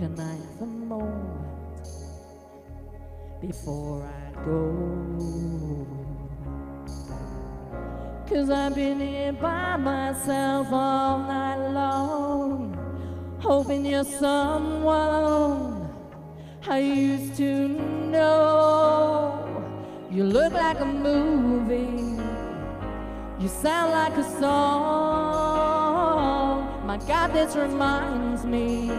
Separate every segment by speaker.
Speaker 1: have a moment before I go? Cause I've been here by myself all night long, hoping you're someone I used to know. You look like a movie you sound like a song. My God, this reminds me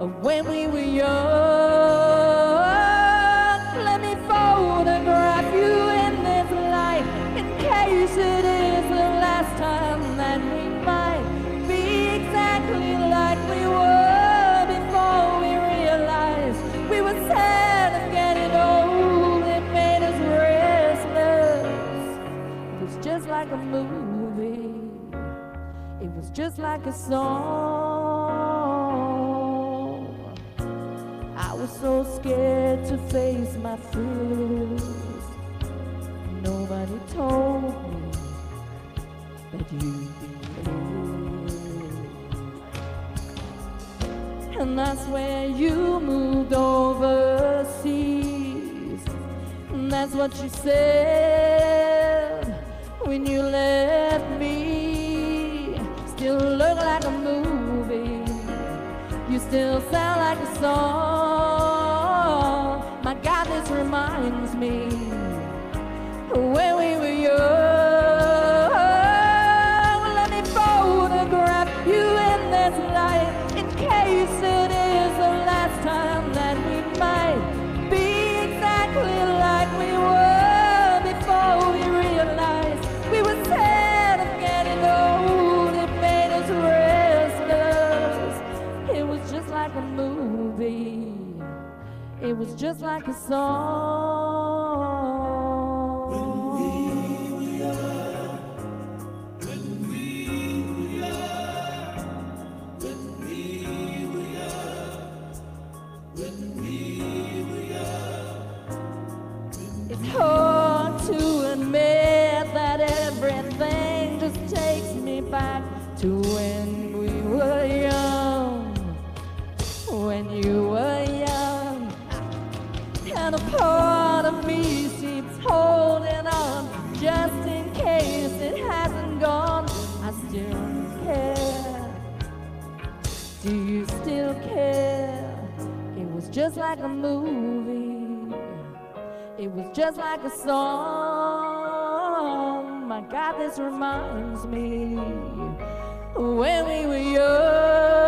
Speaker 1: of when we were young. Let me photograph you in this light in case it is the last time that we might be exactly like we were before we realized we were sad of getting old. It made us restless. It was just like a movie. It was just like a song. To face my fears. Nobody told me that you'd be here. And that's where you moved overseas. And that's what you said when you left me. Still look like a movie. You still sound like a song. Reminds me when we were young. Let me photograph you in this light in case it is the last time that we might be exactly like we were before we realized we were sad of getting old. It made us restless. It was just like a movie. It was just like a song. When we were young, when we were young, when we were young, when we were young. It's hard to admit that everything just takes me back to when Do you still care? It was just like a movie. It was just like a song. My God, this reminds me when we were young.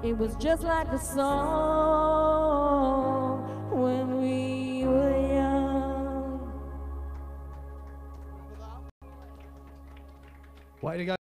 Speaker 1: It was just like a song when we were young.
Speaker 2: Way to go.